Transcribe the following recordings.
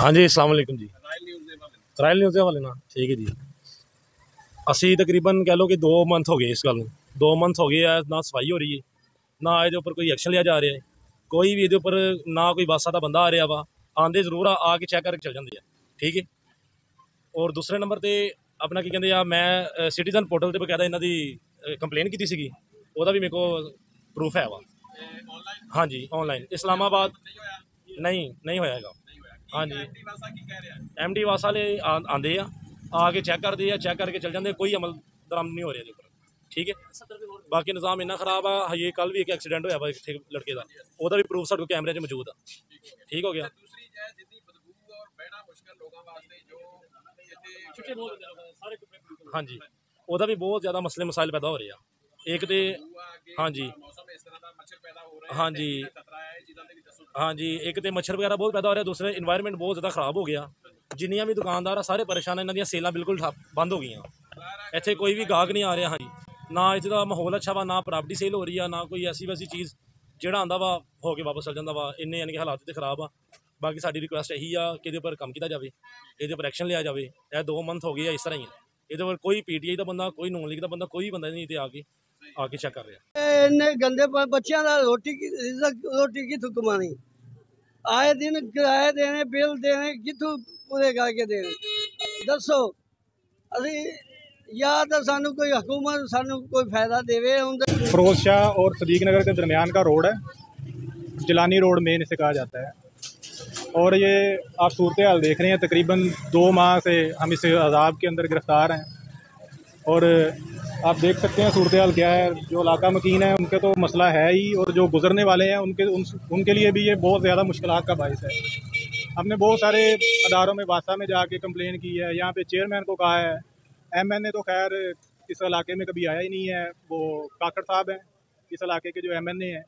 ਹਾਂਜੀ ਅਸਲਾਮ ਵਾਲੇਕੁਮ ਜੀ। Royal news ਦੇ ਹਵਾਲੇ ਨਾਲ। ਠੀਕ ਹੈ ਜੀ। ਅਸੀਂ ਤਕਰੀਬਨ ਕਹਿ ਲਓ ਕਿ 2 ਮੰਥ ਹੋ ਗਏ ਇਸ ਗੱਲ ਨੂੰ। 2 ਮੰਥ ਹੋ ਗਏ ਆ ਨਾ ਸਫ਼ਾਈ ਹੋ ਰਹੀ ਹੈ ਨਾ ਇਹਦੇ ਉੱਪਰ ਕੋਈ ਐਕਸ਼ਨ ਲਿਆ ਜਾ ਰਿਹਾ ਹੈ। ਕੋਈ ਵੀ ਇਹਦੇ ਉੱਪਰ ਨਾ ਕੋਈ ਬਾਸਾ ਦਾ ਬੰਦਾ ਆ ਰਿਹਾ ਵਾ ਆਂਦੇ ਜ਼ਰੂਰ ਆ ਆ ਕੇ ਚੈੱਕ ਕਰਕੇ ਚਲ ਜਾਂਦੇ ਆ। ਠੀਕ ਹੈ। ਔਰ ਦੂਸਰੇ ਨੰਬਰ ਤੇ ਆਪਣਾ ਕੀ ਕਹਿੰਦੇ ਆ ਮੈਂ ਸਿਟੀਜ਼ਨ ਪੋਰਟਲ ਤੇ ਬਕਾਇਦਾ ਇਹਨਾਂ ਦੀ ਕੰਪਲੇਨ ਕੀਤੀ ਸੀਗੀ। ਉਹਦਾ ਵੀ ਮੇਰੇ ਕੋਲ ਪ੍ਰੂਫ ਹੈ ਵਾ। ਹਾਂਜੀ ਆਨਲਾਈਨ ਇਸਲਾਮਾਬਾਦ ਨਹੀਂ ਹੋਇਆ। ਨਹੀਂ ਨਹੀਂ ਹਾਂਜੀ। ਐਮਡੀ ਵਾਸਾ ਕੀ ਕਹਿ ਰਿਹਾ? ਐਮਡੀ ਵਾਸ ਵਾਲੇ ਆਂ- ਆਂਦੇ ਆ ਆ ਕੇ ਚੈੱਕ ਕਰਦੇ ਆ ਚੈੱਕ ਕਰਕੇ ਚਲ ਜਾਂਦੇ ਕੋਈ ਅਮਲ ਦਰਾਮਦ ਨਹੀਂ ਹੋ ਰਿਹਾ ਇਹਦੇ ਉੱਪਰ। ਠੀਕ ਹੈ? ਬਾਕੀ ਨਿਜ਼ਾਮ ਇੰਨਾ ਖਰਾਬ ਆ ਹਜੇ ਕੱਲ ਵੀ ਇੱਕ ਐਕਸੀਡੈਂਟ ਹੋਇਆ ਵਾ ਇੱਥੇ ਲੜਕੇ ਦਾ। ਉਹਦਾ ਵੀ ਪ੍ਰੂਫ ਸਾਡੇ ਕੋਲ ਕੈਮਰੇ 'ਚ ਮੌਜੂਦ ਆ। ਠੀਕ ਹੋ ਗਿਆ? ਤੇ ਦੂਸਰੀ ਹੈ ਜਿੰਨੀ ਬਦਬੂ ਔਰ ਬਹਿਣਾ ਮੁਸ਼ਕਲ ਲੋਕਾਂ ਵਾਸਤੇ ਜੋ ਇੱਥੇ ਹਾਂਜੀ। ਉਹਦਾ ਵੀ ਬਹੁਤ ਜ਼ਿਆਦਾ ਮਸਲੇ ਮਸਾਇਲ ਪੈਦਾ ਹੋ ਰਹੇ ਆ। ਇੱਕ ਤੇ ਹਾਂਜੀ। ਮੌਸਮ ਇਸ ਤਰ੍ਹਾਂ ਦਾ ਮੱਛਰ ਪੈਦਾ ਹੋ ਰਿਹਾ ਹੈ ਹਾਂਜੀ। ਤੇ ਖਤਰਾ ਹੈ ਜਿੱਦਾਂ ਦੇ ਵੀ ਦੱਸੋ ਹਾਂਜੀ, ਇੱਕ ਤੇ ਮੱਛਰ ਵਗੈਰਾ ਬਹੁਤ ਪੈਦਾ ਹੋ ਰਿਹਾ, ਦੂਸਰੇ এনवायरमेंट ਬਹੁਤ ਜ਼ਿਆਦਾ ਖਰਾਬ ਹੋ ਗਿਆ। ਜਿੰਨੀਆਂ ਵੀ ਦੁਕਾਨਦਾਰ ਆ, ਸਾਰੇ ਪਰੇਸ਼ਾਨ ਇਹਨਾਂ ਦੀਆਂ ਸੇਲਾਂ ਬਿਲਕੁਲ ਠੱਪ ਬੰਦ ਹੋ ਗਈਆਂ। ਇੱਥੇ ਕੋਈ ਵੀ ਗਾਹਕ ਨਹੀਂ ਆ ਰਿਹਾ, ਹਾਂਜੀ। ਨਾ ਇੱਥੇ ਦਾ ਮਾਹੌਲ ਅੱਛਾ ਵਾ, ਨਾ ਪ੍ਰਾਪਰਟੀ ਸੇਲ ਹੋ ਰਹੀ ਆ, ਨਾ ਕੋਈ ਐਸੀ ਵੈਸੀ ਚੀਜ਼ ਜਿਹੜਾ ਆਂਦਾ ਵਾ, ਹੋ ਕੇ ਵਾਪਸ ਚਲ ਜਾਂਦਾ ਵਾ। ਇੰਨੇ ਯਾਨੀ ਕਿ ਹਾਲਾਤ ਤੇ ਖਰਾਬ ਆ। ਬਾਕੀ ਸਾਡੀ ਰਿਕੁਐਸਟ ਇਹੀ ਆ ਕਿ ਇਹਦੇ ਉੱਪਰ ਕੰਮ ਕੀਤਾ ਜਾਵੇ, ਇਹਦੇ ਉੱਪਰ ਐਕਸ਼ਨ ਲਿਆ ਜਾਵੇ। ਇਹ 2 ਮੰਥ ਹੋ ਗਏ ਆ, ਇਸ ਤਰ੍ਹਾਂ ਹੀ ਇਹਦੇ ਉੱਪਰ ਕੋਈ ਪੀਟੀਆਈ ਦਾ ਬੰਦਾ, ਕੋਈ ਨੋਨ ਲੀਗ ਦਾ ਬੰਦਾ, ਕੋਈ ਬੰਦਾ ਨਹੀਂ ਤੇ ਆ ਕੇ ਆ ਕੇ ਚੈੱਕ ਕਰ ਰਿਹਾ। ਇਹ ਇੰਨੇ ਗੰਦੇ ਬੱਚਿਆਂ ਦਾ ਰੋਟੀ ਕੀ ਰੋਟੀ ਕਿੱਥੋਂ ਕਮਾਣੀ आए दिन किराए देने, बिल देने कितों पूरे करके देने। दसो, अभी या तो सू कोई हुकूमत सू कोई फ़ायदा देवे फरोज शाह और सदीक नगर के दरमियान का रोड है, जलानी रोड मेन इसे कहा जाता है। और ये आप सूरत हाल देख रहे हैं, तकरीबन दो माह से हम इस अजाब के अंदर गिरफ़्तार हैं। और आप देख सकते हैं सूरत हाल क्या है जो इलाका मकीन है उनके तो मसला है ही और जो गुजरने वाले हैं उनके उन, उनके लिए भी ये बहुत ज़्यादा मुश्किल का बायस है। हमने बहुत सारे अदारों में वासा में जाके कंप्लेन की है यहाँ पे चेयरमैन को कहा है एम एन ए तो खैर इस इलाके में कभी आया ही नहीं है वो काकड़ साहब हैं इस इलाके के जो एम एन ए हैं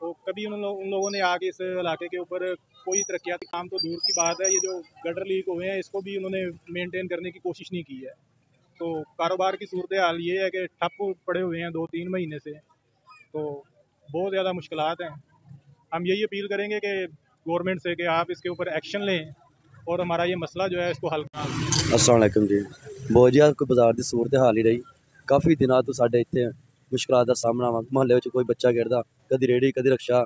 तो कभी उन, लो, उन लोगों ने आके इस इलाके के ऊपर कोई तरक्याती काम तो दूर की बात है ये जो गटर लीक हुए हैं इसको भी उन्होंने मेनटेन करने की कोशिश नहीं की है। तो कारोबार की सूरत हाल ये है कि ठप पड़े हुए हैं दो तीन महीने से तो बहुत ज़्यादा मुश्किल हैं हम यही अपील करेंगे कि गवर्नमेंट से कि आप इसके ऊपर एक्शन लें और हमारा ये मसला जो है इसको हल ਅਸਲਾਮ ਅਲੈਕਮ ਜੀ ਬਹੁਤ ਜੀ ਕੋਈ ਬਾਜ਼ਾਰ ਦੀ ਸੂਰਤ ਹਾਲ ਹੀ ਰਹੀ ਕਾਫੀ ਦਿਨਾਂ ਤੋਂ ਸਾਡੇ ਇੱਥੇ ਮੁਸ਼ਕਲਾਂ ਦਾ ਸਾਹਮਣਾ ਵਾ ਮੁਹੱਲੇ ਵਿੱਚ ਕੋਈ ਬੱਚਾ ਗਿਰਦਾ ਕਦੀ ਰੇੜੀ ਕਦੀ ਰਕਸ਼ਾ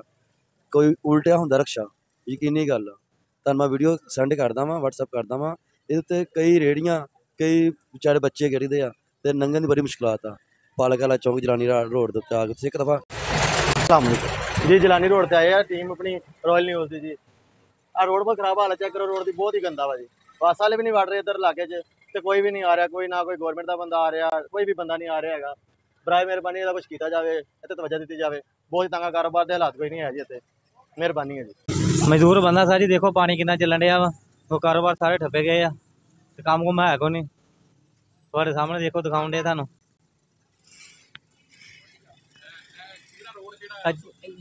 ਕੋਈ ਉਲਟਿਆ ਹੁੰਦਾ ਰਕਸ਼ਾ ਯਕੀਨੀ ਗੱਲ ਆ। ਤੁਹਾਨੂੰ ਮੈਂ ਵੀਡੀਓ ਸੈਂਡ ਕਰਦਾ ਵਾਂ WhatsApp ਕਰਦਾ ਵਾਂ ਇਹਦੇ ਉੱਤੇ ਕਈ ਰੇੜੀਆਂ ਕਈ ਵਿਚਾਰੇ ਬੱਚੇ ਗਿਰਦੇ ਆ ਤੇ ਨੰਗਣ ਦੀ ਬੜੀ ਮੁਸ਼ਕਲਾਤ ਆ। ਪਾਲਕ ਵਾਲਾ ਚੌਂਕ ਜਲਾਨੀ ਰੋਡ ਦੇ ਉੱਤੇ ਆ ਕੇ ਤੁਸੀਂ ਇੱਕ ਦਫਾ ਜੀ ਜਲਾਨੀ ਰੋਡ ਤੇ ਆਏ ਆ ਟੀਮ ਆਪਣੀ ਰਾਇਲ ਨਿਊਜ਼ ਦੀ ਜੀ। ਆ ਰੋਡ ਬਹੁਤ ਖਰਾਬ ਹਾਲਤ ਚੈੱਕ ਕਰੋ ਰੋਡ ਦੀ ਬਹੁਤ ਹੀ ਗੰਦਾ ਵਾ ਜੀ। ਬੱਸ ਵਾਲੇ ਵੀ ਨਹੀਂ ਵੜ ਰਹੇ ਇੱਧਰ ਇਲਾਕੇ 'ਚ ਤੇ ਕੋਈ ਵੀ ਨਹੀਂ ਆ ਰਿਹਾ ਕੋਈ ਨਾ ਕੋਈ ਗਵਰਨਮੈਂਟ ਦਾ ਬੰਦਾ ਆ ਰਿਹਾ ਕੋਈ ਵੀ ਬੰਦਾ ਨਹੀਂ ਆ ਰਿਹਾ ਹੈਗਾ। ਬਰਾਏ ਮਿਹਰਬਾਨੀ ਇਹਦਾ ਕੁਝ ਕੀਤਾ ਜਾਵੇ ਇੱਥੇ ਤਵੱਜਾ ਦਿੱਤੀ ਜਾਵੇ। ਬਹੁਤ ਤੰਗਾ ਕਾਰੋਬਾਰ ਦੇ ਹਾਲਾਤ ਕੋਈ ਨਹੀਂ ਹੈ ਜੀ ਇੱਥੇ। ਮਿਹਰਬਾਨੀ ਹੈ ਜੀ। ਮਜ਼ਦੂਰ ਬੰਦਾ ਸਾਰੀ ਦੇਖੋ ਪਾਣੀ ਕਿੰਨਾ ਚੱਲਣ ਡਿਆ ਵਾ। ਉਹ ਕਾਰੋਬਾਰ ਸਾਰੇ ਠੱਪੇ ਗਏ ਆ। ਤੇ ਕੰਮ ਕੁਮ ਹੈ ਕੋ ਨਹੀਂ? ਤੁਹਾਡੇ ਸਾਹਮਣੇ ਦੇਖੋ, ਦਿਖਾਉਣ ਦੇ ਤੁਹਾਨੂੰ।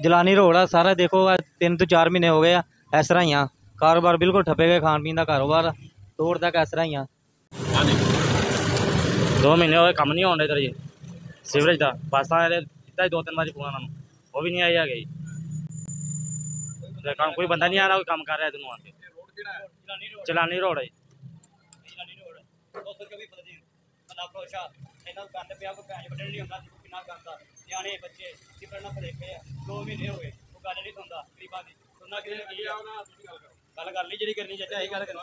ਜਲਾਨੀ ਰੋਡ ਆ, ਸਾਰਾ ਦੇਖੋ, ਆ ਤਿੰਨ ਤੋਂ ਚਾਰ ਮਹੀਨੇ ਹੋ ਗਏ ਆ, ਇਸ ਤਰ੍ਹਾਂ ਹੀ ਆ। ਕਾਰੋਬਾਰ ਬਿਲਕੁਲ ਠੱਪੇ ਗਏ, ਖਾਣ ਪੀਣ ਦਾ ਕਾਰੋਬਾਰ ਆ। ਤੋੜ ਤੱਕ ਇਸ ਤਰ੍ਹਾਂ ਹੀ ਆ। ਦੋ ਮਹੀਨੇ ਹੋਏ ਕੰਮ ਨਹੀਂ ਹੋਣ ਦੇ ਜੀ। ਸੀਵਰੇਜ ਦਾ, ਬੱਸਾਂ ਵਾਲੇ ਦਿੱਤਾ ਸੀ, ਦੋ ਤਿੰਨ ਵਾਰੀ ਫੋਨ ਉਹਨਾਂ ਨੂੰ ਉਹ ਵੀ ਨਹੀਂ ਆਈ ਹੈਗੇ ਜੀ। ਕੰਮ ਕੋਈ ਬੰਦਾ ਨਹੀਂ ਆ ਰਿਹਾ ਕੋਈ ਕੰਮ ਕਰ ਰਿਹਾ ਤੈਨੂੰ ਆ ਕੇ। ਰੋਡ ਜਿਹੜਾ ਹੈ ਚਲਾਨੀ ਰੋਡ ਹੈ ਜੀ। ਇਹਨਾਂ ਗੰਦ ਪਿਆ ਕੋਈ ਭੈਣ ਵੱਢਣ ਨਹੀਂ ਹੁੰਦਾ ਕਿੰਨਾ ਗੰਦਾ ਨਿਆਣੇ, ਬੱਚੇ ਕਿਪੜਨਾ ਭਲੇਖੇ ਆ। 2 ਮਹੀਨੇ ਹੋ ਗਏ, ਉਹ ਗੱਲ ਨਹੀਂ ਸੁਣਦਾ, ਗਰੀਬਾਂ ਦੀ। ਸੁਣਨਾ ਕਿਸੇ ਕੀ ਆ? ਗੱਲ ਕਰ ਲਈ ਜਿਹੜੀ ਕਰਨੀ ਚਾਹੀਦੀ ਹੈ ਗੱਲ ਕਰਨੀ।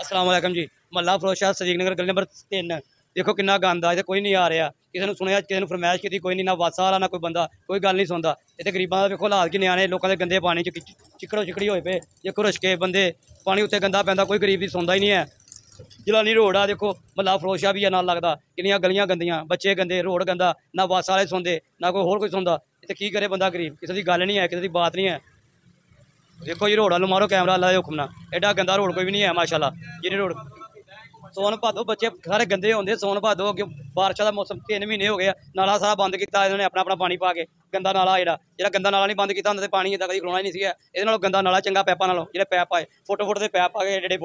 ਅਸਲਾਮ ਵਾਲੇਕਮ ਜੀ। ਮੱਲਾ ਫਰੋਸ਼ਾ ਸਦੀਕ ਨਗਰ, ਗਲੀ ਨੰਬਰ 3 ਦੇਖੋ ਕਿੰਨਾ ਗੰਦ ਆ ਇੱਥੇ ਕੋਈ ਨਹੀਂ ਆ ਰਿਹਾ। ਕਿਸੇ ਨੂੰ ਸੁਣਿਆ, ਕਿਸੇ ਨੂੰ ਫਰਮਾਇਸ਼ ਕੀਤੀ, ਕੋਈ ਨਹੀਂ, ਨਾ ਵਾਸਾ ਵਾਲਾ, ਨਾ ਕੋਈ ਬੰਦਾ, ਕੋਈ ਗੱਲ ਨਹੀਂ ਸੁਣਦਾ। ਇੱਥੇ ਗਰੀਬਾਂ ਦਾ ਵੇਖੋ ਹਾਲਾਤ ਕਿ ਨਿਆਣੇ, ਲੋਕਾਂ ਦੇ ਗੰਦੇ ਪਾਣੀ ਚ ਕਿਚ- ਚਿੱਕੜੋ ਚਿਕੜੀ ਹੋਏ ਪਏ। ਦੇਖੋ ਰੁਸ਼ਕੇ ਬੰਦੇ, ਪਾਣੀ ਉੱਤੇ ਗੰਦਾ ਪੈਂਦਾ, ਕੋਈ ਗਰੀਬ ਦੀ ਸੁਣਦਾ ਹੀ ਨਹੀਂ ਹੈ। ਜਲਾਨੀ ਰੋਡ ਆ, ਦੇਖੋ, ਮੱਲਾ ਫਰੋਸ਼ਾ ਵੀ ਆ ਨਾਲ ਲੱਗਦਾ। ਕਿੰਨੀਆਂ ਗਲੀਆਂ ਗੰਦੀਆਂ, ਬੱਚੇ ਗੰਦੇ, ਰੋਡ ਗੰਦਾ, ਨਾ ਬੱਸ ਵਾਲੇ ਸੁਣਦੇ ਨਾ ਕੋਈ ਹੋਰ ਕੋਈ ਸੁਣਦਾ ਇੱਥੇ ਕੀ ਕਰੇ ਬੰਦਾ ਗਰੀਬ? ਕਿਸੇ ਦੀ ਗੱਲ ਨਹੀਂ ਹੈ, ਕਿਸੇ ਦੀ ਬਾਤ ਨਹੀਂ ਹੈ। ਦੇਖੋ ਜੀ, ਰੋਡ ਵੱਲ ਮਾਰੋ, ਕੈਮਰਾ ਅੱਲਾ ਦੇ ਹੁਕਮ ਨਾਲ ਐਡਾ ਗੰਦਾ ਰੋਡ ਕੋਈ ਵੀ ਨਹੀਂ ਹੈ, ਮਾਸ਼ਾਅੱਲਾ। ਜਿਹੜੇ ਰੋਡ ਸੋਨ ਭਾਦੋ ਬੱਚੇ ਸਾਰੇ ਗੰਦੇ ਹੁੰਦੇ ਸੋਨ ਭਾਦੋ ਅੱਗੇ ਬਾਰਿਸ਼ਾਂ ਦਾ ਮੌਸਮ 3 ਮਹੀਨੇ ਹੋ ਗਏ ਆ। ਨਾਲਾ ਸਾਰਾ ਬੰਦ ਕੀਤਾ, ਇਹਨਾਂ ਨੇ ਆਪਣਾ ਆਪਣਾ ਪਾਣੀ ਪਾ ਕੇ। ਗੰਦਾ ਨਾਲਾ ਜਿਹੜਾ ਜਿਹੜਾ ਗੰਦਾ ਨਾਲਾ ਨਹੀਂ ਬੰਦ ਕੀਤਾ ਹੁੰਦਾ ਤੇ ਪਾਣੀ ਇਦਾਂ ਕਦੀ ਖਲੋਣਾ ਹੀ ਨਹੀਂ ਸੀਗਾ। ਇਹਦੇ ਨਾਲੋਂ ਗੰਦਾ ਨਾਲਾ ਚੰਗਾ ਪੈਪਾਂ ਨਾਲੋਂ, ਜਿਹੜੇ ਪੈਪ ਆਏ ਫੋਟੋ ਫੋਟੋ ਦੇ ਪੈਪ ਆ ਗਏ, ਜਿਹੜੇ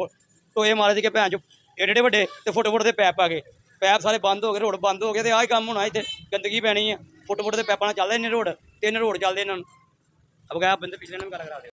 ਟੋਏ ਮਾਰੇ ਸੀਗੇ ਭੈਣ ਚੋ, ਏਡੇ ਏਡੇ ਵੱਡੇ ਤੇ ਫੁੱਟ ਫੁੱਟ ਦੇ ਪੈਪ ਆ ਗਏ। ਪੈਪ ਸਾਰੇ ਬੰਦ ਹੋ ਗਏ, ਰੋਡ ਬੰਦ ਹੋ ਗਏ ਤੇ ਆਹ ਹੀ ਕੰਮ ਹੋਣਾ ਇੱਥੇ, ਗੰਦਗੀ ਪੈਣੀ ਆ। ਫੁੱਟ ਫੁੱਟ ਦੇ ਪੈਪਾਂ ਨਾਲ ਚੱਲਦੇ ਨੇ ਰੋਡ, ਤਿੰਨ ਰੋਡ ਚੱਲਦੇ ਇਹਨਾਂ ਨੂੰ। ਅਬ ਗਿਆ ਬੰਦੇ ਪਿਛਲੇ ਨੂੰ ਗੱਲ ਕਰਾ ਦੇ